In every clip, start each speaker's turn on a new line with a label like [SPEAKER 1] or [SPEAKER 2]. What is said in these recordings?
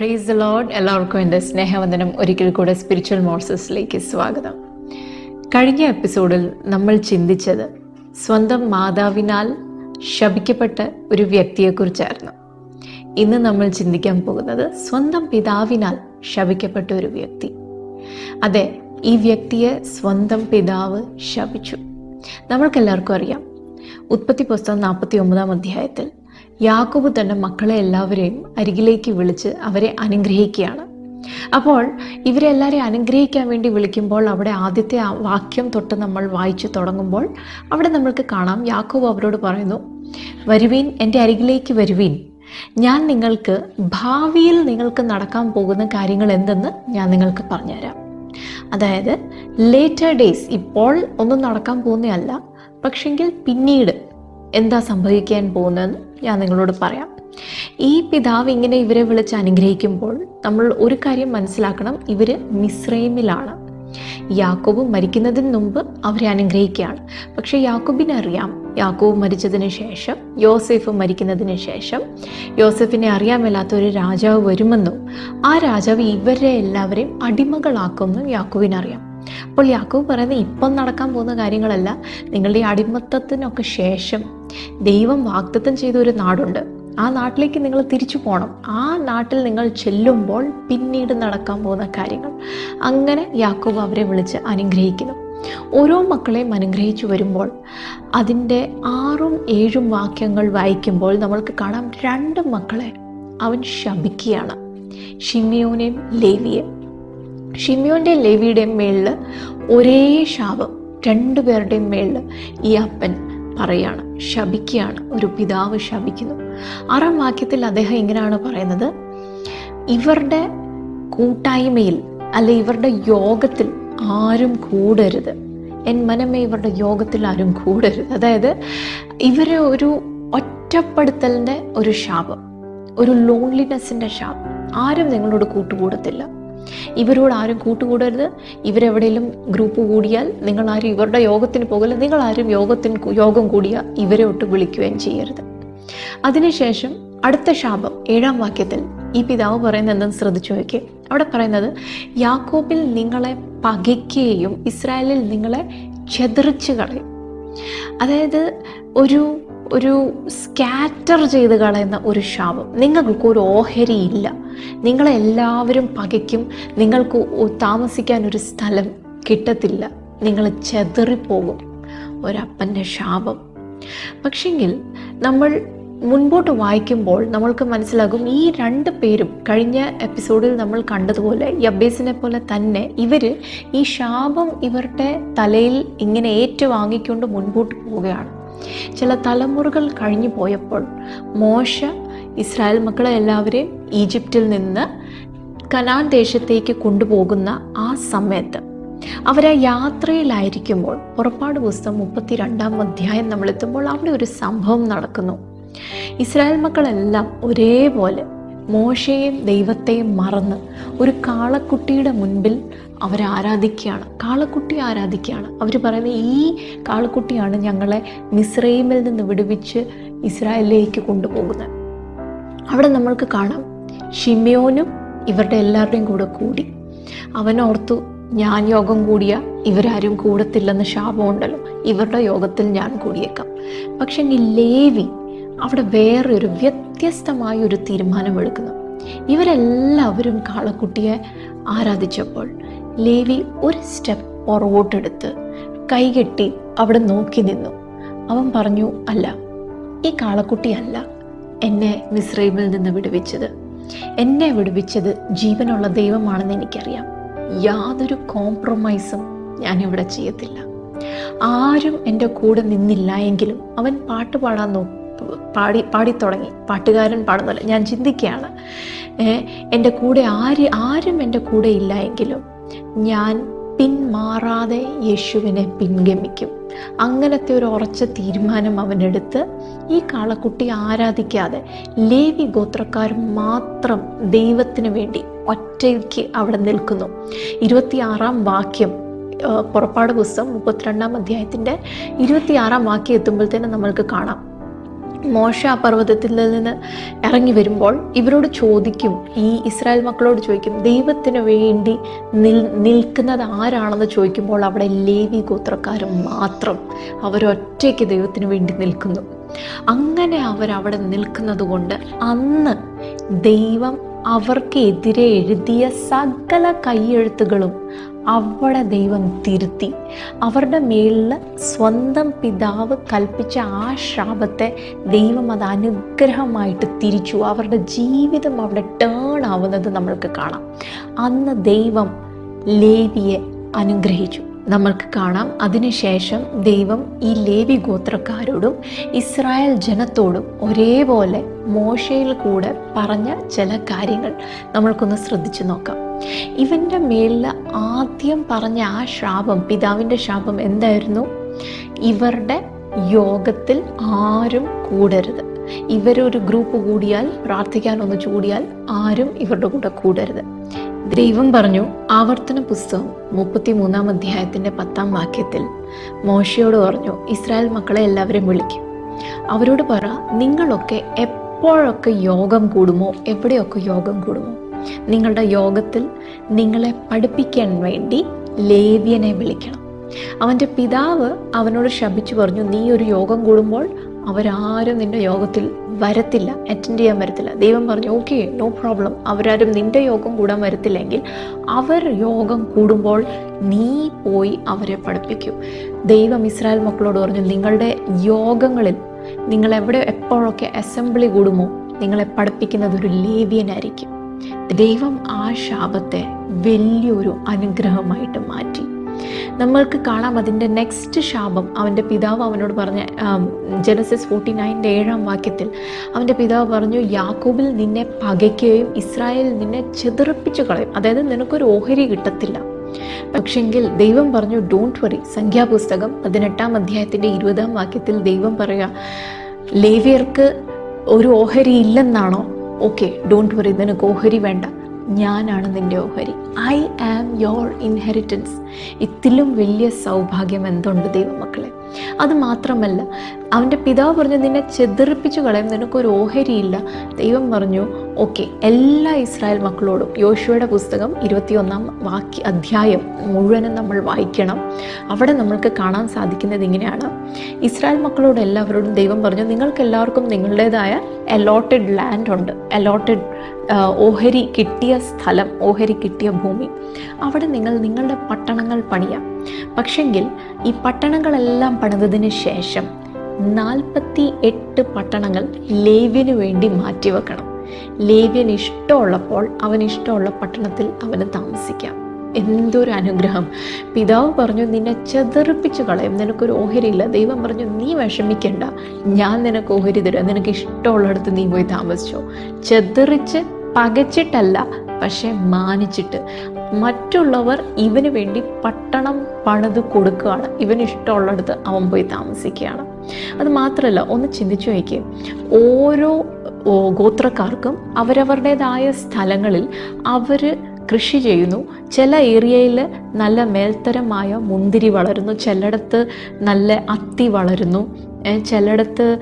[SPEAKER 1] Price load എല്ലാവർക്കും എന്റെ സ്നേഹവന്ദനം. ഒരിക്കൽ കൂടെ സ്പിരിച്വൽ മോഴ്സസിലേക്ക് സ്വാഗതം. കഴിഞ്ഞ എപ്പിസോഡിൽ നമ്മൾ ചിന്തിച്ചത് സ്വന്തം മാതാവിനാൽ ശപിക്കപ്പെട്ട ഒരു വ്യക്തിയെക്കുറിച്ചായിരുന്നു. ഇന്ന് നമ്മൾ ചിന്തിക്കാൻ പോകുന്നത് സ്വന്തം പിതാവിനാൽ ശപിക്കപ്പെട്ട ഒരു വ്യക്തി. അതെ ഈ വ്യക്തിയെ സ്വന്തം പിതാവ് ശപിച്ചു. നമ്മൾക്കെല്ലാവർക്കും അറിയാം. ഉത്പത്തി പുസ്തകം നാൽപ്പത്തി ഒമ്പതാം അധ്യായത്തിൽ യാക്കോബ് തന്റെ മക്കളെ എല്ലാവരെയും അരികിലേക്ക് വിളിച്ച് അവരെ അനുഗ്രഹിക്കുകയാണ്. അപ്പോൾ ഇവരെല്ലാവരെയും അനുഗ്രഹിക്കാൻ വേണ്ടി വിളിക്കുമ്പോൾ അവിടെ ആദ്യത്തെ വാക്യം തൊട്ട് നമ്മൾ വായിച്ചു തുടങ്ങുമ്പോൾ അവിടെ നമ്മൾക്ക് കാണാം. യാക്കോബ് അവരോട് പറയുന്നു വരുവീൻ എന്റെ അരികിലേക്ക് വരുവീൻ. ഞാൻ നിങ്ങൾക്ക് ഭാവിയിൽ നിങ്ങൾക്ക് നടക്കാൻ പോകുന്ന കാര്യങ്ങൾ എന്തെന്ന് ഞാൻ നിങ്ങൾക്ക് പറഞ്ഞുതരാം. അതായത് ലേറ്റർ ഡേയ്സ് ഇപ്പോൾ ഒന്നും നടക്കാൻ പോകുന്നതല്ല പക്ഷെങ്കിൽ പിന്നീട് എന്താ സംഭവിക്കാൻ പോകുന്നതെന്ന് ഞാൻ നിങ്ങളോട് പറയാം. ഈ പിതാവ് ഇങ്ങനെ ഇവരെ വിളിച്ച് അനുഗ്രഹിക്കുമ്പോൾ നമ്മൾ ഒരു കാര്യം മനസ്സിലാക്കണം. ഇവർ മിശ്രൈമിലാണ് യാക്കോബ് മരിക്കുന്നതിന് മുമ്പ് അവരെ അനുഗ്രഹിക്കുകയാണ്. പക്ഷെ യാക്കോബിനെ അറിയാം യാക്കോബ് മരിച്ചതിന് ശേഷം യോസെഫ് മരിക്കുന്നതിന് ശേഷം യോസെഫിനെ അറിയാൻ മേലാത്ത ഒരു രാജാവ് വരുമെന്നും ആ രാജാവ് ഇവരെ എല്ലാവരെയും അടിമകളാക്കുമെന്നും യാക്കോബിനറിയാം. അപ്പോൾ യാക്കൂബ് പറയുന്നത് ഇപ്പം നടക്കാൻ പോകുന്ന കാര്യങ്ങളല്ല. നിങ്ങളുടെ അടിമത്തത്തിനൊക്കെ ശേഷം ദൈവം വാഗ്ദത്തം ചെയ്ത ഒരു നാടുണ്ട്. ആ നാട്ടിലേക്ക് നിങ്ങൾ തിരിച്ചു പോകണം ആ നാട്ടിൽ നിങ്ങൾ ചെല്ലുമ്പോൾ പിന്നീട് നടക്കാൻ പോകുന്ന കാര്യങ്ങൾ. അങ്ങനെ യാക്കോബ് അവരെ വിളിച്ച് അനുഗ്രഹിക്കുന്നു. ഓരോ മക്കളെയും അനുഗ്രഹിച്ചു വരുമ്പോൾ അതിന്റെ ആറും ഏഴും വാക്യങ്ങൾ വായിക്കുമ്പോൾ നമ്മൾക്ക് കാണാം രണ്ട് മക്കളെ അവൻ ശപിക്കുകയാണ്. ഷിമിയോനെയും ലേവിയെ ഷിമിയോന്റെയും ലേവിയുടെയും മേളിൽ ഒരേ ശാപം രണ്ടുപേരുടെയും മേളിൽ ഈ അപ്പൻ പറയാണ് ശപിക്കുകയാണ് ഒരു പിതാവ് ശപിക്കുന്നു. ആറാം വാക്യത്തിൽ അദ്ദേഹം ഇങ്ങനെയാണ് പറയുന്നത് ഇവരുടെ കൂട്ടായ്മയിൽ അല്ലെ ഇവരുടെ യോഗത്തിൽ ആരും കൂടരുത്. എൻ മനമേ ഇവരുടെ യോഗത്തിൽ ആരും കൂടരുത്. അതായത് ഇവരെ ഒരു ഒറ്റപ്പെടുത്തലിന്റെ ഒരു ശാപം ഒരു ലോൺലിനെസ്സിന്റെ ശാപം. ആരും നിങ്ങളോട് കൂട്ടുകൂടത്തില്ല. ഇവരോട് ആരും കൂട്ടുകൂടരുത്. ഇവരെവിടെയെങ്കിലും ഗ്രൂപ്പ് കൂടിയാൽ നിങ്ങളാരും ഇവരുടെ യോഗത്തിന് പോകല്ല. നിങ്ങളാരും യോഗത്തിന് യോഗം കൂടിയാൽ ഇവരെ ഒട്ട് വിളിക്കുകയും ചെയ്യരുത്. അതിനുശേഷം അടുത്ത ശാപം ഏഴാം വാക്യത്തിൽ ഈ പിതാവ് പറയുന്നത് എന്തെന്ന് ശ്രദ്ധിച്ചു നോക്കിയേ. അവിടെ പറയുന്നത് യാക്കോബിൽ നിങ്ങളെ പകയ്ക്കുകയും ഇസ്രായേലിൽ നിങ്ങളെ ചെതറിച്ച് കളയും. അതായത് ഒരു ഒരു സ്കാറ്റർ ചെയ്ത് കളയുന്ന ഒരു ശാപം. നിങ്ങൾക്ക് ഒരു ഓഹരി ഇല്ല. നിങ്ങളെല്ലാവരും പകയ്ക്കും. നിങ്ങൾക്ക് താമസിക്കാൻ ഒരു സ്ഥലം കിട്ടത്തില്ല. നിങ്ങൾ ചെതറിപ്പോകും ഒരപ്പന്റെ ശാപം. പക്ഷെങ്കിൽ നമ്മൾ മുൻപോട്ട് വായിക്കുമ്പോൾ നമ്മൾക്ക് മനസ്സിലാകും ഈ രണ്ട് പേരും കഴിഞ്ഞ എപ്പിസോഡിൽ നമ്മൾ കണ്ടതുപോലെ യബേസിനെ പോലെ തന്നെ ഇവർ ഈ ശാപം ഇവരുടെ തലയിൽ ഇങ്ങനെ ഏറ്റുവാങ്ങിക്കൊണ്ട് മുൻപോട്ട് പോവുകയാണ്. ചില തലമുറകൾ കഴിഞ്ഞു പോയപ്പോൾ മോശ ഇസ്രായേൽ മക്കളെ എല്ലാവരെയും ഈജിപ്തിൽ നിന്ന് കനാൻ ദേശത്തേക്ക് കൊണ്ടുപോകുന്ന ആ സമയത്ത് അവരെ യാത്രയിലായിരിക്കുമ്പോൾ പുറപ്പാട് പുസ്തകം മുപ്പത്തി രണ്ടാം അധ്യായം നമ്മളെത്തുമ്പോൾ അവിടെ ഒരു സംഭവം നടക്കുന്നു. ഇസ്രായേൽ മക്കളെല്ലാം ഒരേപോലെ മോശയും ദൈവത്തെയും മറന്ന് ഒരു കാളക്കുട്ടിയുടെ മുൻപിൽ അവർ ആരാധിക്കുകയാണ്. കാളക്കുട്ടി ആരാധിക്കുകയാണ്. അവർ പറയുന്നത് ഈ കാളക്കുട്ടിയാണ് ഞങ്ങളെ മിസ്രൈമിൽ നിന്ന് വിടുവിച്ച് ഇസ്രായേലിലേക്ക് കൊണ്ടുപോകുന്നത്. അവിടെ നമ്മൾക്ക് കാണാം. ഷിമിയോനും ഇവരുടെ എല്ലാവരുടെയും കൂടെ കൂടി. അവനോർത്തു ഞാൻ യോഗം കൂടിയ ഇവരാരും കൂടത്തില്ലെന്ന് ശാപമുണ്ടല്ലോ. ഇവരുടെ യോഗത്തിൽ ഞാൻ കൂടിയേക്കാം. പക്ഷെ ലേവി അവിടെ വേറെ ഒരു വ്യത്യസ്തമായ ഒരു തീരുമാനമെടുക്കുന്നു. ഇവരെല്ലാവരും കാളക്കുട്ടിയെ ആരാധിച്ചപ്പോൾ ലേവി ഒരു സ്റ്റെപ്പ് പുറകോട്ടെടുത്ത് കൈകെട്ടി അവിടെ നോക്കി നിന്നു. അവൻ പറഞ്ഞു അല്ല ഈ കാളക്കുട്ടിയല്ല എന്നെ മിസ്രൈമിൽ നിന്ന് വിടുവിച്ചത്. എന്നെ വിടുവിച്ചത് ജീവനുള്ള ദൈവമാണെന്ന് എനിക്കറിയാം. യാതൊരു കോംപ്രമൈസും ഞാനിവിടെ ചെയ്യത്തില്ല. ആരും എന്റെ കൂടെ നിന്നില്ല എങ്കിലും അവൻ പാട്ട് പാടാൻ നോ പാടി പാടിത്തുടങ്ങി പാട്ടുകാരൻ പാടുന്നില്ല ഞാൻ ചിന്തിക്കുകയാണ് എന്റെ കൂടെ ആര് ആരും എന്റെ കൂടെ ഇല്ല എങ്കിലും ഞാൻ പിന്മാറാതെ യേശുവിനെ പിൻഗമിക്കും. അങ്ങനത്തെ ഒരു ഉറച്ച തീരുമാനം അവനെടുത്ത് ഈ കാളക്കുട്ടി ആരാധിക്കാതെ ലേവി ഗോത്രക്കാർ മാത്രം ദൈവത്തിന് വേണ്ടി ഒറ്റയ്ക്ക് അവിടെ നിൽക്കുന്നു. ഇരുപത്തിയാറാം വാക്യം പുറപ്പാട് പുസ്തകം മുപ്പത്തിരണ്ടാം അധ്യായത്തിന്റെ ഇരുപത്തിയാറാം വാക്യം എത്തുമ്പോഴത്തേനും നമ്മൾക്ക് കാണാം. മോശ പർവതത്തിൽ നിന്ന് ഇറങ്ങി വരുമ്പോൾ ഇവരോട് ചോദിക്കും ഈ ഇസ്രായേൽ മക്കളോട് ചോദിക്കും ദൈവത്തിന് വേണ്ടി നിൽ നിൽക്കുന്നത് ആരാണെന്ന് ചോദിക്കുമ്പോൾ അവിടെ ലേവി ഗോത്രക്കാർ മാത്രം അവരൊറ്റയ്ക്ക് ദൈവത്തിന് വേണ്ടി നിൽക്കുന്നു. അങ്ങനെ അവരവിടെ നിൽക്കുന്നത് കൊണ്ട് അന്ന് ദൈവം അവർക്കെതിരെ എഴുതിയ സകല കൈയെഴുത്തുകളും അവിടെ ദൈവം തിരുത്തി. അവരുടെ മേളിൽ സ്വന്തം പിതാവ് കൽപ്പിച്ച ആ ശാപത്തെ ദൈവം അത് അനുഗ്രഹമായിട്ട് തിരിച്ചു. അവരുടെ ജീവിതം അവിടെ ടേൺ ആവുന്നത് നമ്മൾക്ക് കാണാം. അന്ന് ദൈവം ലേവിയെ അനുഗ്രഹിച്ചു. നമ്മൾക്ക് കാണാം. അതിനുശേഷം ദൈവം ഈ ലേവി ഗോത്രക്കാരോടും ഇസ്രായേൽ ജനത്തോടും ഒരേപോലെ മോശയിൽ കൂടെ പറഞ്ഞ ചില കാര്യങ്ങൾ നമ്മൾക്കൊന്ന് ശ്രദ്ധിച്ചു നോക്കാം. ഇവന്റെ മേലിൽ ആദ്യം പറഞ്ഞ ആ ശാപം പിതാവിന്റെ ശാപം എന്തായിരുന്നു? ഇവരുടെ യോഗത്തിൽ ആരും കൂടരുത്. ഇവരൊരു ഗ്രൂപ്പ് കൂടിയാൽ പ്രാർത്ഥിക്കാൻ ഒന്ന് കൂടിയാൽ ആരും ഇവരുടെ കൂടെ കൂടരുത്. ദൈവം പറഞ്ഞു ആവർത്തന പുസ്തകം മുപ്പത്തി മൂന്നാം അധ്യായത്തിന്റെ പത്താം വാക്യത്തിൽ മോശയോട് പറഞ്ഞു ഇസ്രായേൽ മക്കളെ എല്ലാവരെയും വിളിക്കും. അവരോട് പറ നിങ്ങളൊക്കെ എപ്പോഴൊക്കെ യോഗം കൂടുമോ? എവിടെയൊക്കെ യോഗം കൂടുമോ? നിങ്ങളുടെ യോഗത്തിൽ നിങ്ങളെ പഠിപ്പിക്കാൻ വേണ്ടി ലേവ്യനെ വിളിക്കണം. അവന്റെ പിതാവ് അവനോട് ശപിച്ചു പറഞ്ഞു നീ ഒരു യോഗം കൂടുമ്പോൾ അവരാരും നിന്റെ യോഗത്തിൽ വരത്തില്ല അറ്റൻഡ് ചെയ്യാൻ വരത്തില്ല. ദൈവം പറഞ്ഞു ഓക്കെ നോ പ്രോബ്ലം അവരാരും നിന്റെ യോഗം കൂടാൻ വരത്തില്ലെങ്കിൽ അവർ യോഗം കൂടുമ്പോൾ നീ പോയി അവരെ പഠിപ്പിക്കൂ. ദൈവം ഇസ്രായേൽ മക്കളോട് പറഞ്ഞു നിങ്ങളുടെ യോഗങ്ങളിൽ നിങ്ങൾ എവിടെ എപ്പോഴൊക്കെ അസംബ്ലി കൂടുമോ നിങ്ങളെ പഠിപ്പിക്കുന്നത് ഒരു ലേവ്യനായിരിക്കും. ദൈവം ആ ശാപത്തെ വലിയൊരു അനുഗ്രഹമായിട്ട് മാറ്റി. നമ്മൾക്ക് കാണാം അതിന്റെ നെക്സ്റ്റ് ശാപം. അവന്റെ പിതാവ് അവനോട് പറഞ്ഞ ജനസിസ് ഫോർട്ടി നയന്റെ ഏഴാം വാക്യത്തിൽ അവന്റെ പിതാവ് പറഞ്ഞു യാക്കൂബിൽ നിന്നെ പകയ്ക്കുകയും ഇസ്രായേൽ നിന്നെ ചെതിറപ്പിച്ചു കളയും. അതായത് നിനക്കൊരു ഓഹരി കിട്ടത്തില്ല. പക്ഷെങ്കിൽ ദൈവം പറഞ്ഞു ഡോണ്ട് വറി സംഖ്യാപുസ്തകം പതിനെട്ടാം അധ്യായത്തിന്റെ ഇരുപതാം വാക്യത്തിൽ ദൈവം പറയുക ലേവിയർക്ക് ഒരു ഓഹരി ഇല്ലെന്നാണോ? ഓക്കെ ഡോണ്ട് വറി നിനക്ക് ഓഹരി വേണ്ട. ഞാനാണ് നിന്റെ ഓഹരി. ഐ ആം യോർ ഇൻഹെറിറ്റൻസ് ഇതിലും വലിയ സൗഭാഗ്യം എന്തുണ്ട് ദൈവമക്കളെ? അത് മാത്രമല്ല അവന്റെ പിതാവ് പറഞ്ഞു നിന്നെ ചെതിർപ്പിച്ചു കളയും നിനക്കൊരു ഓഹരിയില്ല. ദൈവം പറഞ്ഞു ഓക്കെ എല്ലാ ഇസ്രായേൽ മക്കളോടും യോശുവയുടെ പുസ്തകം ഇരുപത്തിയൊന്നാം വാക്യ അധ്യായം മുഴുവനും നമ്മൾ വായിക്കണം. അവിടെ നമ്മൾക്ക് കാണാൻ സാധിക്കുന്നത് ഇങ്ങനെയാണ്. ഇസ്രായേൽ മക്കളോട് എല്ലാവരോടും ദൈവം പറഞ്ഞു നിങ്ങൾക്ക് എല്ലാവർക്കും നിങ്ങളുടേതായ അലോട്ടഡ് ലാൻഡ് ഉണ്ട്. അലോട്ടഡ് ഓഹരി കിട്ടിയ സ്ഥലം ഓഹരി കിട്ടിയ ഭൂമി. അവിടെ നിങ്ങൾ നിങ്ങളുടെ പട്ടണങ്ങൾ പണിയാം. പക്ഷെങ്കിൽ ഈ പട്ടണങ്ങളെല്ലാം പണിതതിന് ശേഷം നാൽപ്പത്തി എട്ട് പട്ടണങ്ങൾ ലേവ്യന് വേണ്ടി മാറ്റിവെക്കണം ലേവ്യൻ ഇഷ്ടമുള്ളപ്പോൾ അവൻ ഇഷ്ടമുള്ള പട്ടണത്തിൽ അവന് താമസിക്കാം. എന്തൊരു അനുഗ്രഹം. പിതാവ് പറഞ്ഞു നിന്നെ ചെതറിപ്പിച്ച് കളയും. നിനക്കൊരു ഓഹരിയില്ല. ദൈവം പറഞ്ഞു നീ വിഷമിക്കണ്ട. ഞാൻ നിനക്ക് ഓഹരി തരാം. നിനക്ക് ഇഷ്ടമുള്ളിടത്ത് നീ പോയി താമസിച്ചോ. ചെതറിച്ച് പകച്ചിട്ടല്ല പക്ഷെ മാനിച്ചിട്ട്. മറ്റുള്ളവർ ഇവന് വേണ്ടി പട്ടണം പണിത് കൊടുക്കുകയാണ്. ഇവന് ഇഷ്ടമുള്ളിടത്ത് അവൻ പോയി താമസിക്കുകയാണ്. അത് മാത്രമല്ല ഒന്ന് ചിന്തിച്ചു നോക്കിയേ. ഓരോ ഗോത്രക്കാർക്കും അവരവരുടേതായ സ്ഥലങ്ങളിൽ അവർ കൃഷി ചെയ്യുന്നു. ചില ഏരിയയിൽ നല്ല മേൽത്തരമായ മുന്തിരി വളരുന്നു. ചിലയിടത്ത് നല്ല അത്തി വളരുന്നു. ചിലയിടത്ത്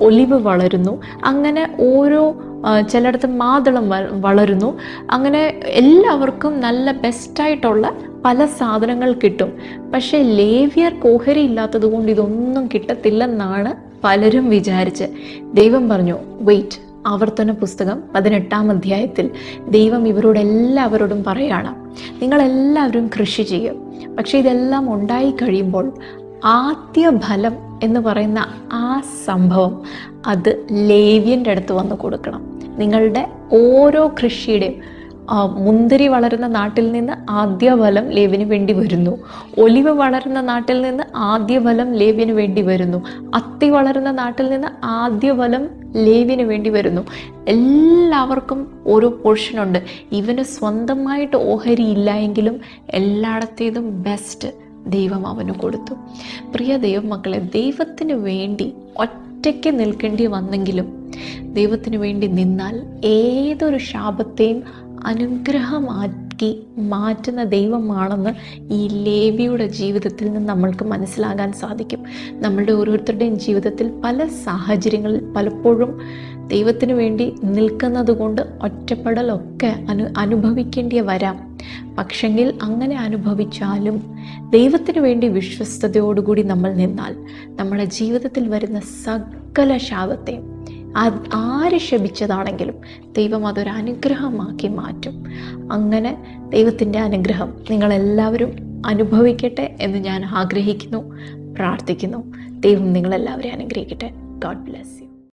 [SPEAKER 1] ഒലിവ് വളരുന്നു. അങ്ങനെ ഓരോ ചിലയിടത്ത് മാതളം വളരുന്നു. അങ്ങനെ എല്ലാവർക്കും നല്ല ബെസ്റ്റായിട്ടുള്ള പല സാധനങ്ങൾ കിട്ടും. പക്ഷേ ലേവിയർ കോഹരി ഇല്ലാത്തത് കൊണ്ട് ഇതൊന്നും കിട്ടത്തില്ലെന്നാണ് പലരും വിചാരിച്ച്. ദൈവം പറഞ്ഞു വെയിറ്റ് ആവർത്തന പുസ്തകം പതിനെട്ടാം അധ്യായത്തിൽ ദൈവം ഇവരോട് എല്ലാവരോടും പറയാണ്. നിങ്ങളെല്ലാവരും കൃഷി ചെയ്യും. പക്ഷേ ഇതെല്ലാം ഉണ്ടായി കഴിയുമ്പോൾ ആദ്യ ഫലം എന്ന് പറയുന്ന ആ സംഭവം അത് ലേവ്യന്റെ അടുത്ത് വന്ന് കൊടുക്കണം. നിങ്ങളുടെ ഓരോ കൃഷിയുടെയും മുന്തിരി വളരുന്ന നാട്ടിൽ നിന്ന് ആദ്യ ഫലം ലേവിന് വേണ്ടി വരുന്നു. ഒലിവ് വളരുന്ന നാട്ടിൽ നിന്ന് ആദ്യ ഫലം ലേവിന് വേണ്ടി വരുന്നു. അത്തി വളരുന്ന നാട്ടിൽ നിന്ന് ആദ്യ ഫലം ലേവിന് വേണ്ടി വരുന്നു. എല്ലാവർക്കും ഓരോ പോർഷനുണ്ട് ഇവന് സ്വന്തമായിട്ട് ഓഹരി ഇല്ല എങ്കിലും എല്ലായിടത്തേതും ബെസ്റ്റ് ദൈവം അവന് കൊടുത്തു. പ്രിയ ദൈവമക്കളെ ദൈവത്തിന് വേണ്ടി ഒറ്റയ്ക്ക് നിൽക്കേണ്ടി വന്നെങ്കിലും ദൈവത്തിന് വേണ്ടി നിന്നാൽ ഏതൊരു ശാപത്തെയും അനുഗ്രഹമാക്കി ആക്കി മാറ്റുന്ന ദൈവമാണെന്ന് ഈ ലേവിയുടെ ജീവിതത്തിൽ നിന്ന് നമ്മൾക്ക് മനസ്സിലാകാൻ സാധിക്കും. നമ്മളുടെ ഓരോരുത്തരുടെയും ജീവിതത്തിൽ പല സാഹചര്യങ്ങളിൽ പലപ്പോഴും ദൈവത്തിന് വേണ്ടി നിൽക്കുന്നത് കൊണ്ട് ഒറ്റപ്പെടലൊക്കെ അനു അനുഭവിക്കേണ്ടി വരാം. പക്ഷെങ്കിൽ അങ്ങനെ അനുഭവിച്ചാലും ദൈവത്തിന് വേണ്ടി വിശ്വസ്തയോടുകൂടി നമ്മൾ നിന്നാൽ നമ്മുടെ ജീവിതത്തിൽ വരുന്ന സകല ശാപത്തെയും ആര് ശപിച്ചതാണെങ്കിലും ദൈവം അതൊരു അനുഗ്രഹമാക്കി മാറ്റും. അങ്ങനെ ദൈവത്തിന്റെ അനുഗ്രഹം നിങ്ങളെല്ലാവരും അനുഭവിക്കട്ടെ എന്ന് ഞാൻ ആഗ്രഹിക്കുന്നു പ്രാർത്ഥിക്കുന്നു. ദൈവം നിങ്ങളെല്ലാവരെയും അനുഗ്രഹിക്കട്ടെ. God bless